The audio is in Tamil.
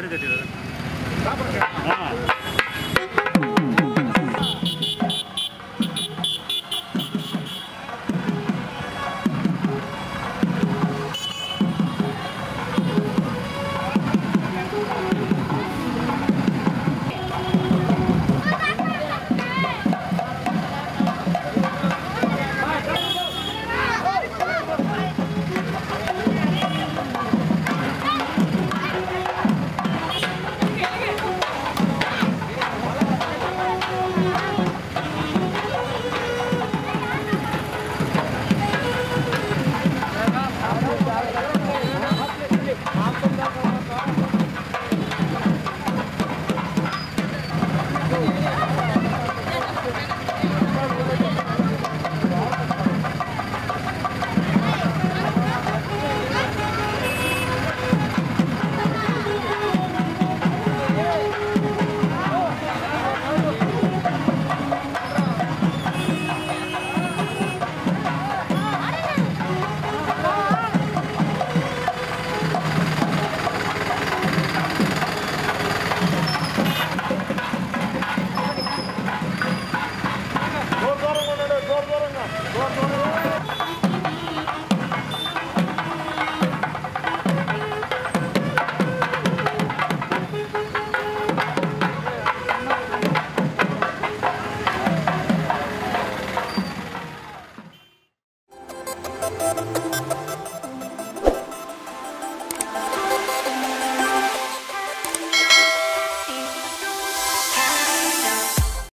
வடிகட்டிடுறது ハハハハ!